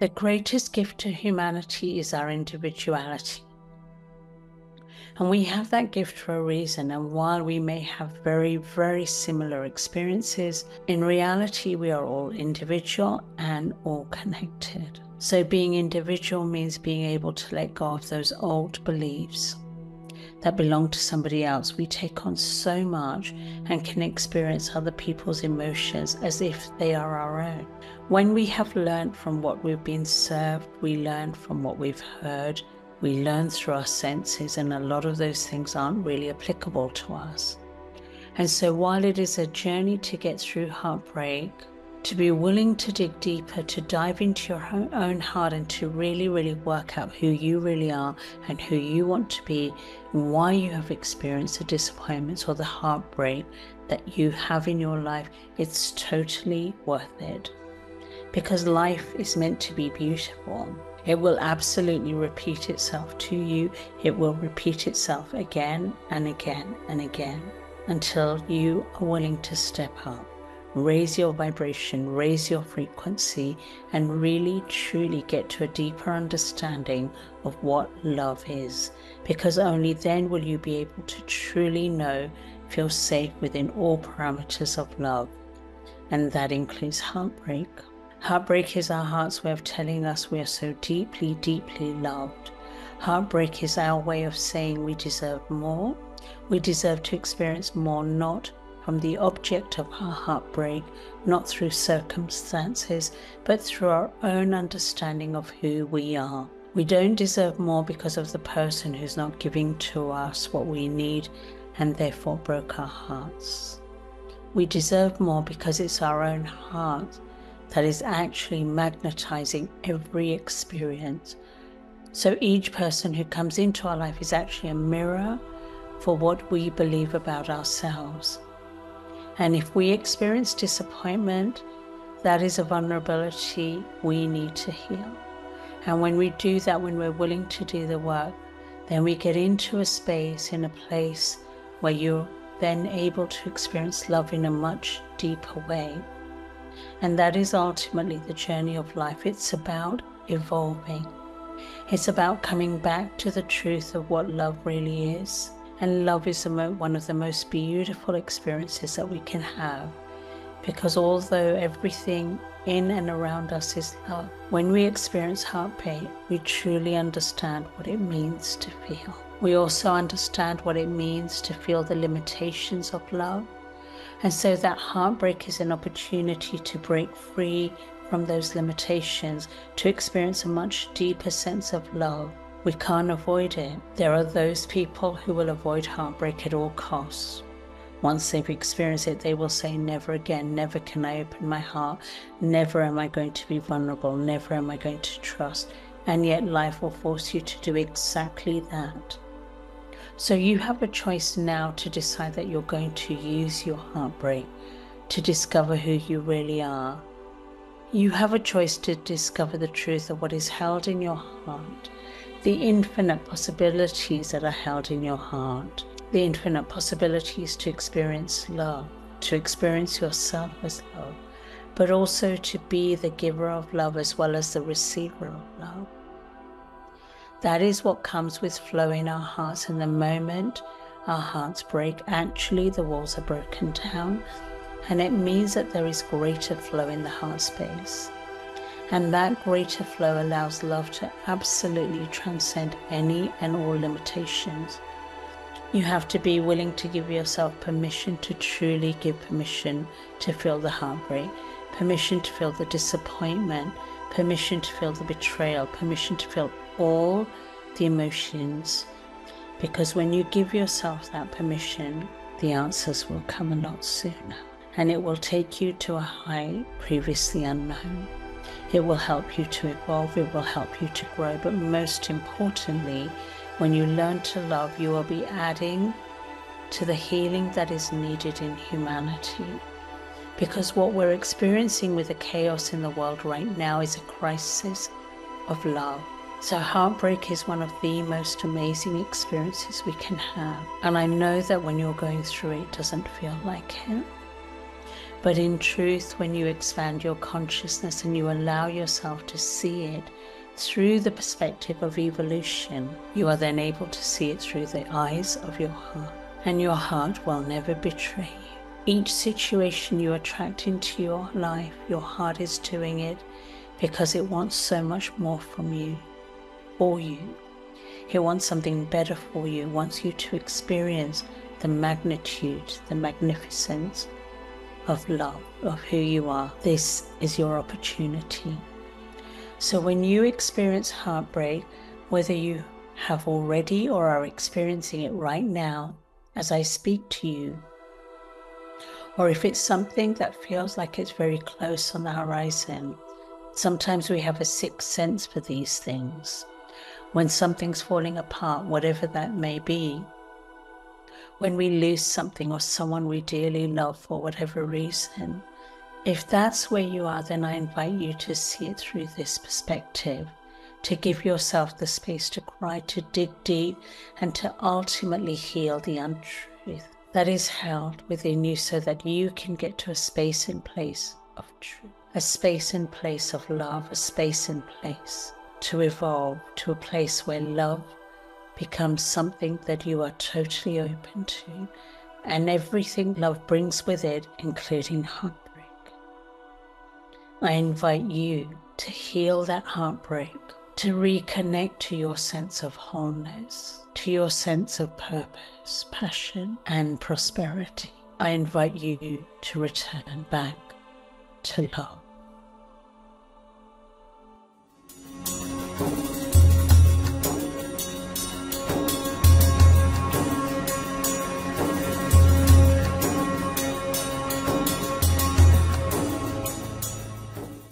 The greatest gift to humanity is our individuality. And we have that gift for a reason. And while we may have very, very similar experiences, in reality, we are all individual and all connected. So, being individual means being able to let go of those old beliefs that belong to somebody else. We take on so much and can experience other people's emotions as if they are our own. When we have learned from what we've been served, we learn from what we've heard, we learn through our senses, and a lot of those things aren't really applicable to us. And so, while it is a journey to get through heartbreak, to be willing to dig deeper, to dive into your own heart, and to really, really work out who you really are and who you want to be, and why you have experienced the disappointments or the heartbreak that you have in your life, it's totally worth it. Because life is meant to be beautiful. It will absolutely repeat itself to you. It will repeat itself again and again and again until you are willing to step up, raise your vibration, raise your frequency, and really truly get to a deeper understanding of what love is. Because only then will you be able to truly know, feel safe within all parameters of love. And that includes heartbreak, Heartbreak is our heart's way of telling us we are so deeply, deeply loved. Heartbreak is our way of saying we deserve more. We deserve to experience more, not from the object of our heartbreak, not through circumstances, but through our own understanding of who we are. We don't deserve more because of the person who's not giving to us what we need and therefore broke our hearts. We deserve more because it's our own heart that is actually magnetizing every experience. So each person who comes into our life is actually a mirror for what we believe about ourselves. And if we experience disappointment, that is a vulnerability we need to heal. And when we do that, when we're willing to do the work, then we get into a space, in a place where you're then able to experience love in a much deeper way. And that is ultimately the journey of life. It's about evolving. It's about coming back to the truth of what love really is. And love is one of the most beautiful experiences that we can have. Because although everything in and around us is love, when we experience heartbreak, we truly understand what it means to feel. We also understand what it means to feel the limitations of love and so that heartbreak is an opportunity to break free from those limitations, to experience a much deeper sense of love. We can't avoid it. There are those people who will avoid heartbreak at all costs. Once they've experienced it, they will say, Never again, never can I open my heart, never am I going to be vulnerable, never am I going to trust. And yet, life will force you to do exactly that. So you have a choice now to decide that you're going to use your heartbreak to discover who you really are. You have a choice to discover the truth of what is held in your heart, the infinite possibilities that are held in your heart, the infinite possibilities to experience love, to experience yourself as love, but also to be the giver of love as well as the receiver of love. That is what comes with flow in our hearts. And the moment our hearts break, actually the walls are broken down. And it means that there is greater flow in the heart space. And that greater flow allows love to absolutely transcend any and all limitations. You have to be willing to give yourself permission to truly give permission to feel the heartbreak, permission to feel the disappointment, permission to feel the betrayal, permission to feel all the emotions because when you give yourself that permission, the answers will come a lot sooner and it will take you to a height previously unknown. It will help you to evolve, it will help you to grow, but most importantly, when you learn to love, you will be adding to the healing that is needed in humanity. Because what we're experiencing with the chaos in the world right now is a crisis of love. So, heartbreak is one of the most amazing experiences we can have. And I know that when you're going through it, it doesn't feel like it. But in truth, when you expand your consciousness and you allow yourself to see it through the perspective of evolution, you are then able to see it through the eyes of your heart. And your heart will never betray you. Each situation you attract into your life, your heart is doing it because it wants so much more from you, for you. It wants something better for you, wants you to experience the magnitude, the magnificence of love, of who you are. This is your opportunity. So when you experience heartbreak, whether you have already or are experiencing it right now, as I speak to you, or if it's something that feels like it's very close on the horizon. Sometimes we have a sixth sense for these things. When something's falling apart, whatever that may be, when we lose something or someone we dearly love for whatever reason, if that's where you are, then I invite you to see it through this perspective, to give yourself the space to cry, to dig deep, and to ultimately heal the untruth that is held within you so that you can get to a space and place of truth, a space and place of love, a space and place to evolve to a place where love becomes something that you are totally open to and everything love brings with it, including heartbreak. I invite you to heal that heartbreak, to reconnect to your sense of wholeness to your sense of purpose, passion, and prosperity. I invite you to return back to love.